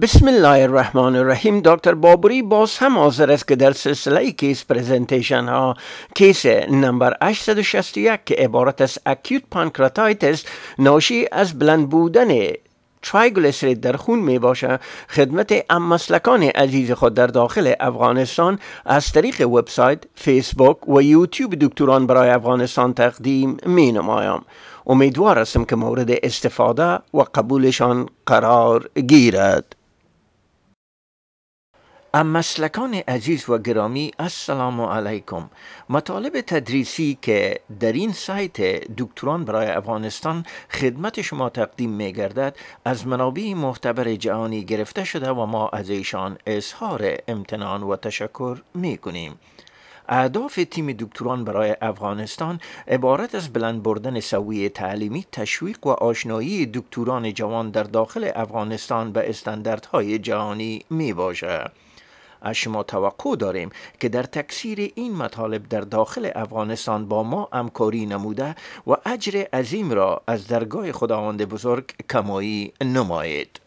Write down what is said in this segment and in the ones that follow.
بسم الله الرحمن الرحیم. دکتر بابری باز هم حاضر است که در سلسله case presentation ها case number 861 که عبارت از acute pancreatitis ناشی از بلند بودن triglyceride در خون می باشه. خدمت هم مسلکان عزیز خود در داخل افغانستان از طریق وبسایت فیسبوک و یوتیوب دکتران برای افغانستان تقدیم می نمایم. امیدوار هستم که مورد استفاده و قبولشان قرار گیرد. مسلکان عزیز و گرامی السلام علیکم مطالب تدریسی که در این سایت دکتران برای افغانستان خدمت شما تقدیم می گردد از منابع معتبر جهانی گرفته شده و ما از ایشان اظهار امتنان و تشکر می کنیم اهداف تیم دکتران برای افغانستان عبارت از بلند بردن سوی تعلیمی تشویق و آشنایی دکتران جوان در داخل افغانستان به استانداردهای جهانی می باشد. از شما توقع داریم که در تکثیر این مطالب در داخل افغانستان با ما همکاری نموده و اجر عظیم را از درگاه خداوند بزرگ کمایی نمایید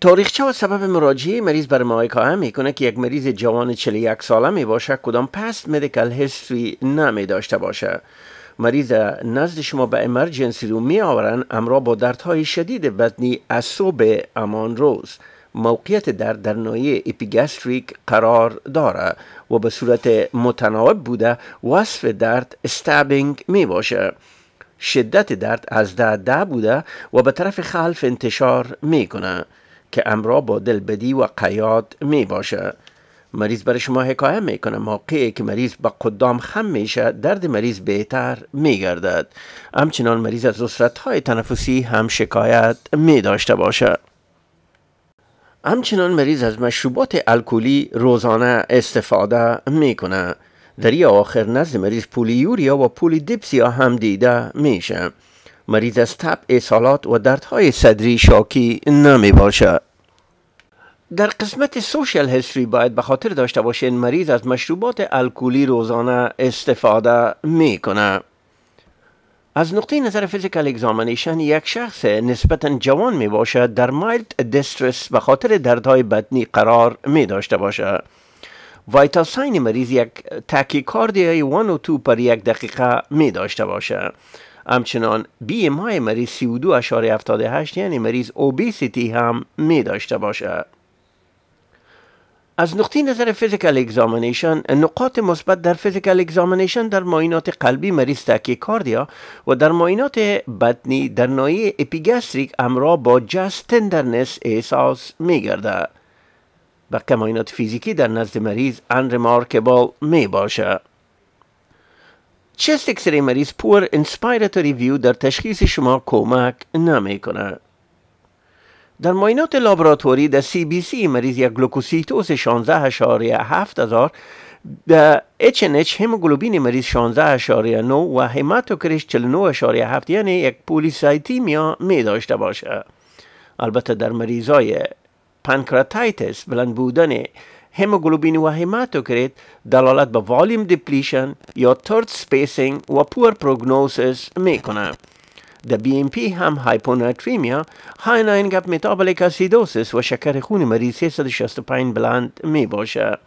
تاریخچه و سبب مراجعه مریض بر ما ها می‌کنه که یک مریض جوان 41 ساله می باشه کدام پست مدیکال هیستری نمی داشته باشه مریض نزد شما به امرجنسی رو می آورن امرا با دردهای شدید بدنی از صبح امان روز. موقعیت در در نایه اپیگاستریک قرار داره و به صورت متناوب بوده وصف درد استابینگ می باشه. شدت درد از ده ده بوده و به طرف خلف انتشار می‌کنه که امرا با دلبدی و قیاد می باشه. مریض برای شما حکایه می‌کنه موقعی که مریض با قدام خم میشه درد مریض بهتر میگردد همچنان مریض از اصرت های تنفسی هم شکایت می داشته باشه. همچنان مریض از مشروبات الکلی روزانه استفاده می‌کنه. در این اواخر نزد مریض polyuria و polydipsia هم دیده میشه. مریض از تب اسهالات و دردهای صدری شاکی نمی باشه. در قسمت social history باید به خاطر داشته باشین مریض از مشروبات الکلی روزانه استفاده می‌کنه. از نقطه نظر physical examination یک شخص نسبتا جوان می باشد در mild distress به خاطر دردهای بدنی قرار می داشته باشد. vital sign مریض یک tachycardia ی 1 و 2 per یک دقیقه می داشته باشد. همچنان BMI مریض 32.78 یعنی مریض obesity هم می داشته باشد. از نقطه نظر physical examination نقاط مثبت در physical examination در معاینات قلبی مریض tachycardia و در معاینات بدنی در ناحیه epigastric همراه با just tenderness احساس می گرده بقیه معاینات فیزیکی در نزد مریض unremarkable می باشه chest x-ray مریض poor inspiratory view در تشخیص شما کمک نمی کنه در معاینات لابراتوری در CBC مریض یک لوکوسیتوز 16 اشاره هفت هزار در HNH هموگلوبین مریض 16 اشاره 9 و هماتوکریتش 49 اشاره هفت یعنی یک polycythemia می داشته باشه. البته در مریضای pancreatitis بلند بودن هموگلوبین و هماتوکریت دلالت به volume depletion یا third spacing و poor prognosis می کنه در BMP هم hyponatremia high anion gap metabolic acidosis و شکر خون مریض 365 بلند می باشه.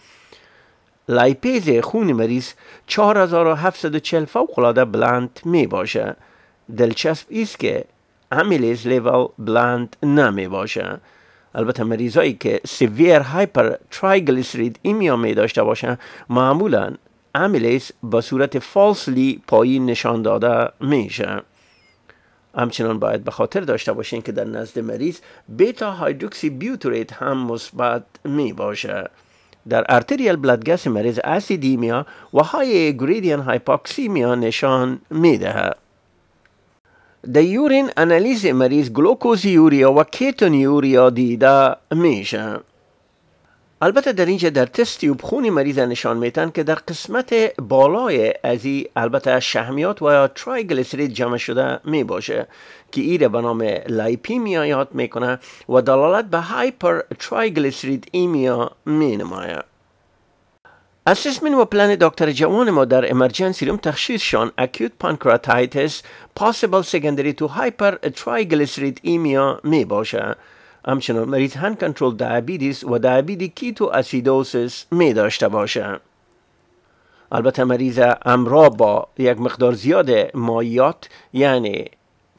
lipase خون مریض 4740 فوق العاده بلند می باشه. دلچسب است که amylase level بلند نمی باشه. البته مریضایی که severe hypertriglyceridemia می داشته باشن معمولا amylase به صورت falsely پایین نشان داده میشه. همچنان باید به خاطر داشته باشین که در نزد مریض beta hydroxybutyrate هم مثبت می باشه. در arterial blood gas مریض acidemia و high gradient hypoxemia نشان می دهد. در urine انالیز مریض glucosuria و ketonuria دیده میشه. البته در اینجا در test tube خون مریض نشان میتن که در قسمت بالای ازی البته شحمیات و یا triglyceride جمع شده می باشه که ایره به نام lipemia یاد می‌کنه و دلالت به hypertriglyceridemia می assessment و پلان دکتر جوان ما در emergency room تشخیصشان acute pancreatitis possible secondary to hypertriglyceridemia می باشه همچنان مریض uncontrolled diabetes و diabetic ketoacidosis می داشته باشه البته مریض امرا با یک مقدار زیاد مایعات یعنی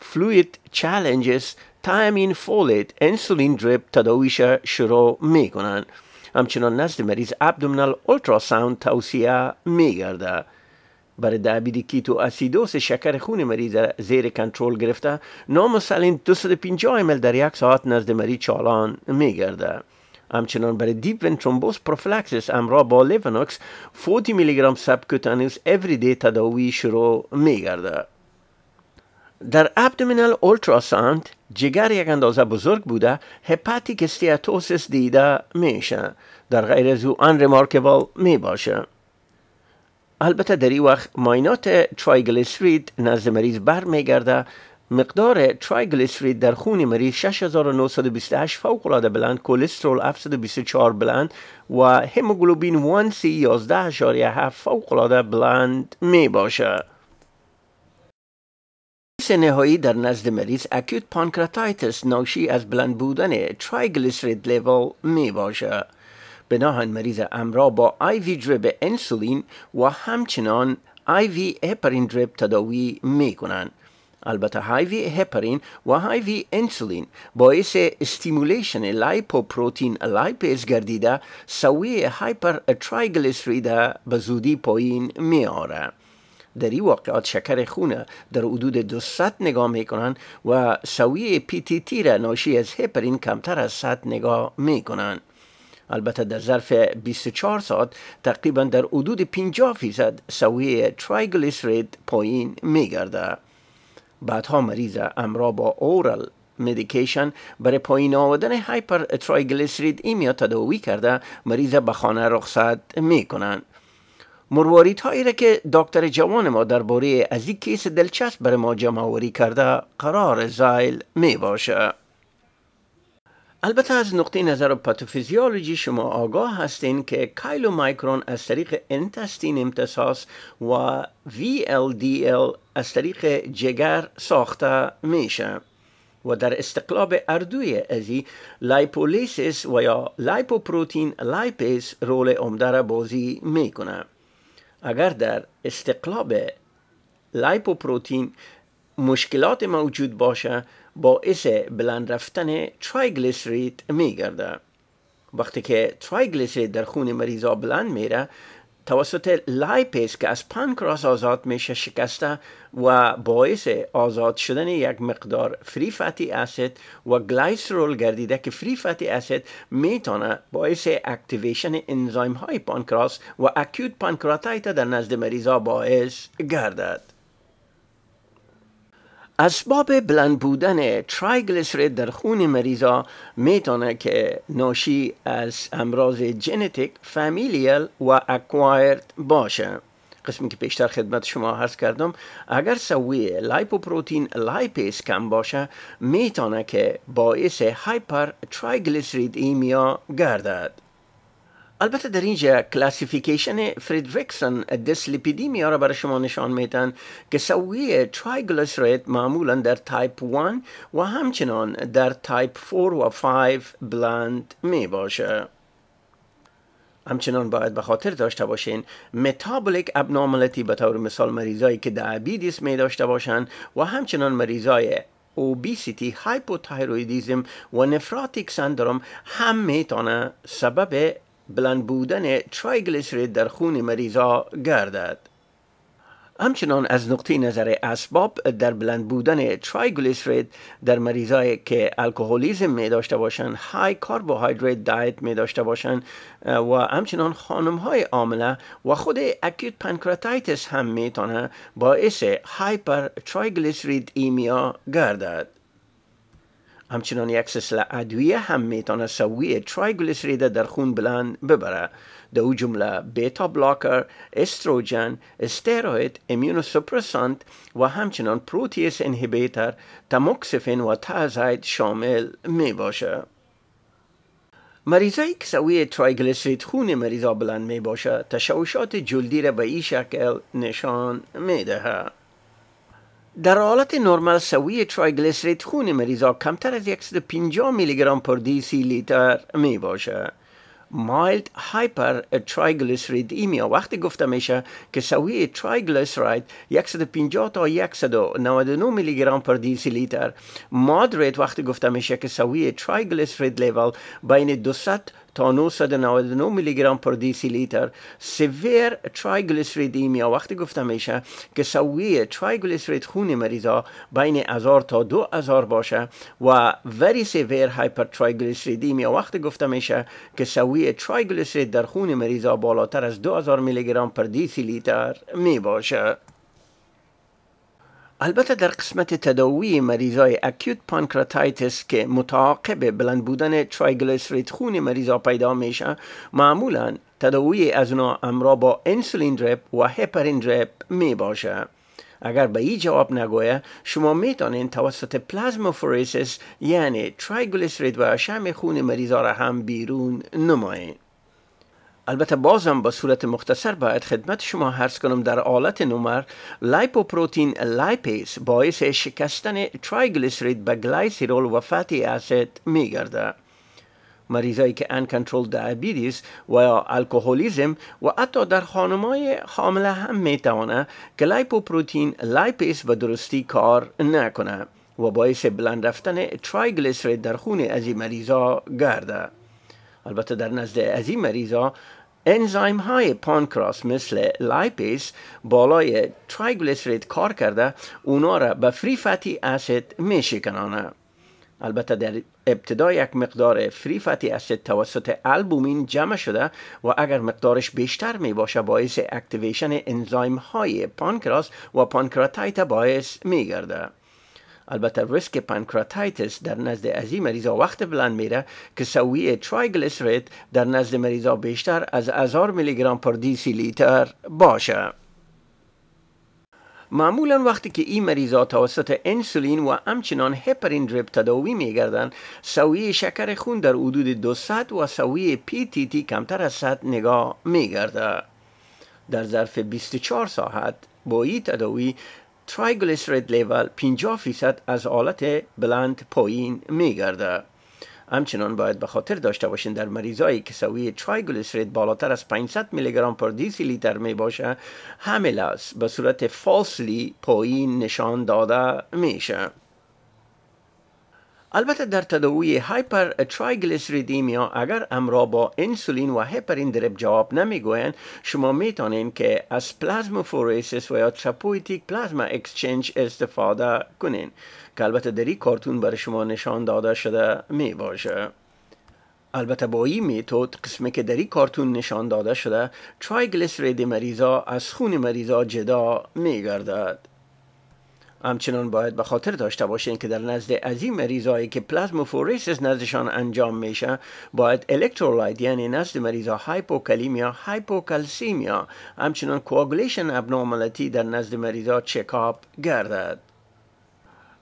fluid challenges تامین fluid انسولین drip تداویش شروع می کنن همچنان نزد مریض abdominal ultrasound توصیه می گرده برای diabetic ketoacidosis شکر خون مریض زیر کنترل گرفته normal saline 250 مل در یک ساعت نزد مریض چالان می گرده همچنان برای deep vein thrombosis prophylaxis امرا با Lovenox 40 میلی گرم every day تداوی شروع می گرده در abdominal ultrasound جگر یک اندازه بزرگ بوده هپاتیک استیاتوسیس دیده میشه. در غیر از او ان می باشه البته در این وقت ماینات ترایگلیسرید نزد مریض بر میگرده مقدار ترایگلیسرید در خون مریض 6928 فوق العاده بلند کلسترول 724 بلند و هموگلوبین 1C 11.7 فوق العاده بلند می باشه نهایی در نزد مریض acute pancreatitis ناشی از بلند بودن triglyceride level می باشه بنائاً مریض امرا با IV drip انسولین و همچنان IV هپرین drip تداوی می کنند. البته IV هپرین و IV انسولین باعث stimulation lipoprotein lipase گردیده سویه hypertriglyceride به زودی پایین می آره. در این واقعات شکر خون در حدود 200 نگاه می کنند و سویه PTT را ناشی از هپرین کمتر از 100 نگاه می کنند. البته در ظرف 24 ساعت تقریبا در حدود 50 فیصد سویه triglyceride پایین میگرده بعدها مریض امرا با oral medication برای پایین آوردن hypertriglyceridemia تداوی کرده مریض به خانه رخصت می کنند مروارید هایی را که دکتر جوان ما درباره از این case دلچسب برای ما جمع کرده قرار ذیل می باشه البته از نقطه نظر پاتوفیزیولوژی شما آگاه هستین که chylomicron از طریق intestine امتصاص و VLDL از طریق جگر ساخته میشه و در استقلاب هردوی ازی lipolysis و یا lipoprotein lipase رول عمده را بازی می‌کنه. اگر در استقلاب lipoprotein مشکلات موجود باشه باعث بلند رفتن triglyceride میگرده. وقتی که triglyceride در خون مریضا بلند میره توسط lipase که از پانکراس آزاد میشه شکسته و باعث آزاد شدن یک مقدار free fatty acid و glycerol گردیده که free fatty acid می‌تونه باعث activation enzyme های پانکراس و acute pancreatitis در نزد مریضا باعث گردد. اسباب بلند بودن triglyceride در خون مریضا می‌تونه که ناشی از امراض ژنتیک familial و acquired باشه. قسمی که پیشتر خدمت شما عرض کردم اگر سویه lipoprotein lipase کم باشه می‌تونه که باعث hypertriglyceridemia گردد. البته در اینجا classification Fredrickson dyslipidemia را برای شما نشان میتن که سویه triglyceride معمولا در تایپ 1 و همچنان در تایپ 4 و 5 بلند می باشه همچنان باید به خاطر داشته باشین metabolic abnormality به طور مثال مریضایی که diabetes می داشته باشند و همچنان مریضای obesity hypothyroidism و nephrotic syndrome هم می‌تونه سبب بلند بودن triglyceride در خون مریضا گردد همچنان از نقطه نظر اسباب در بلند بودن triglyceride در مریضای که alcoholism می داشته باشند high carbohydrate diet می داشته باشند و همچنان خانم های حامله و خود acute pancreatitis هم می‌تونه باعث hypertriglyceridemia گردد همچنان یک سلسله ادویه هم می‌تونه سویه triglyceride در خون بلند ببره در جمله beta blocker، استروژن، steroid، immunosuppressant و همچنان protease inhibitor، tamoxifen و thiazide شامل می باشه. مریضایی که سویه triglyceride خون مریضا بلند می باشه تشوشات جلدی را به این شکل نشان می دهه. در حالت نرمال سویه triglyceride خون مریضا کمتر از 150 میلی گرم per دی سی لیتر می باشه. mild hypertriglyceridemia وقتی گفته میشه که سویه triglyceride 150 تا 199 میلی گرم per دیسی لیتر. moderate وقتی گفته میشه که سویه triglyceride level بین 200 تا 999 میلی گرم per دیسی لیتر severe triglyceridemia وقتی گفته میشه که سویه triglyceride خون مریضا بین 1000 تا 2000 باشه و very severe hypertriglyceridemia وقتی گفته میشه که سویه triglyceride در خون مریضا بالاتر از 2000 میلی گرم per deciliter می باشه البته در قسمت تداوی مریضای acute pancreatitis که متعاقب بلند بودن triglyceride خون مریضا پیدا میشه معمولا تداوی از اونا امرا با انسولین drip و هپرین drip می باشه اگر به این جواب نگویه شما می‌تونین توسط plasmapheresis یعنی triglyceride و شحم خون مریضا را هم بیرون نمایین. البته بازم با صورت مختصر باید خدمت شما عرض کنم در حالت نرمال lipoprotein lipase باعث شکستن triglyceride به glycerol و fatty acid میگرده. مریضایی که uncontrolled diabetes و یا alcoholism و حتی در خانمای حامله هم می‌توانه که lipoprotein lipase به درستی کار نکنه و باعث بلند رفتن triglyceride در خون از این مریضا گرده. البته در نزد از این مریضا enzyme های پانکراس مثل lipase بالای triglyceride کار کرده اونا را به free fatty acid می شکنانه. البته در ابتدا یک مقدار free fatty acid توسط البومین جمع شده و اگر مقدارش بیشتر می باشه باعث activation enzyme های پانکراس و pancreatitis باعث می گرده. البته ریسک pancreatitis در نزد از این مریضا وقت بلند میره که سویه triglyceride در نزد مریضا بیشتر از 1000 میلی گرم per deciliter باشه. معمولا وقتی که این مریضا توسط انسولین و همچنان هپرین drip تداوی میگردن سویه شکر خون در حدود 200 و سویه PTT کمتر از 100 نگاه میگرده. در ظرف 24 ساعت با این تداوی triglyceride level 50 فیصد از حالت بلند پایین میگرده همچنان باید به خاطر داشته باشین در مریضایی که سویه triglyceride بالاتر از 500 میلی گرم per deciliter می باشه همه به صورت falsely پایین نشان داده میشه. البته در تداوی hypertriglyceridemia اگر امرا با انسولین و هپرین drip جواب نمی‌گوین شما می‌تونین که از plasmapheresis و یا therapeutic plasma exchange استفاده کنین که البته در این کارتون برای شما نشان داده شده می باشه البته با این method قسمی که در این کارتون نشان داده شده triglyceride مریضا از خون مریضا جدا میگردد. همچنان باید به خاطر داشته باشین که در نزد این مریضایی که plasmapheresis نزدشان انجام میشه باید electrolyte یعنی نزد مریضا hypokalemia hypocalcemia. همچنان coagulation abnormality در نزد مریضا چکاپ گردد.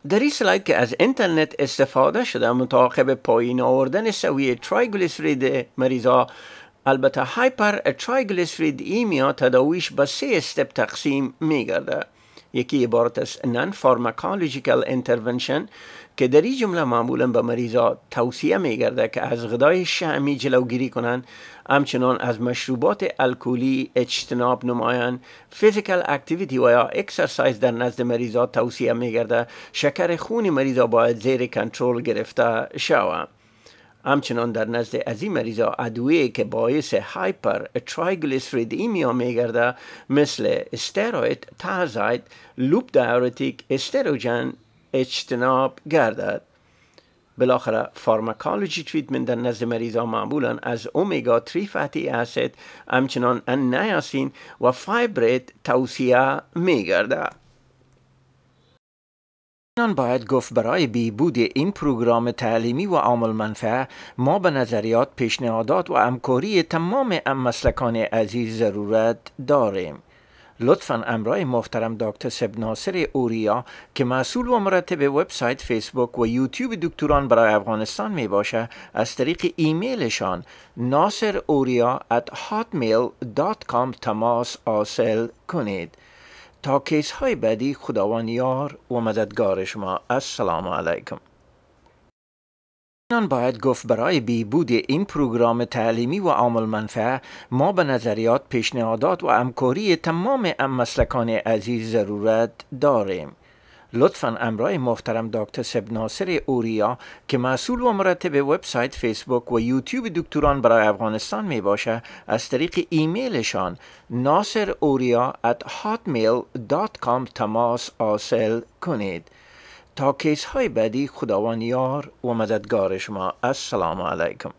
در این slide که از اینترنت استفاده شده متعاقب پایین آوردن سویه triglyceride مریضا البته hypertriglyceridemia تداویش به سه step تقسیم میگرده یکی عبارت از non pharmacological intervention که در این جمله معمولا به مریضا توصیه میگرده که از غذای شحمی جلوگیری کنند همچنان از مشروبات الکلی اجتناب نمایند. physical activity و یا exercise در نزد مریضا توصیه میگرده شکر خون مریضا باید زیر کنترل گرفته شود. همچنان در نزد از این مریضا ادویه که باعث hypertriglyceridemia میگرده مثل steroid، thiazide، loop diuretic، استروژن اجتناب گردد. بالاخره pharmacology treatment در نزد مریضا معمولا از اومگا 3 fatty acid همچنان niacin و fibrate توصیه میگرده نان باید گفت برای بهبود این پروگرام تعلیمی و عام المنفعه ما به نظریات پیشنهادات و همکاری تمام هم مسلکان عزیز ضرورت داریم. لطفا امرای محترم دکتر سب ناصر اوریا که مسئول و مرتب وبسایت فیسبوک و یوتیوب دکتران برای افغانستان می باشه از طریق ایمیلشان ناصر اوریا at hotmail.com تماس حاصل کنید. تا کیس های بعدی خداوند یار و مددگار شما. السلام علیکم. نان باید گفت برای بیبود این پروگرام تعلیمی و عامل منفع ما به نظریات پیشنهادات و همکاری تمام مسلکان عزیز ضرورت داریم. لطفا امرای محترم دکتر سب ناصر اوریا که مسئول و مرتب وبسایت فیسبوک و یوتیوب دکتران برای افغانستان می باشه از طریق ایمیلشان ناصر اوریا at hotmail.com تماس حاصل کنید. تا کیس های بعدی خداوند یار و مددگار شما. السلام علیکم.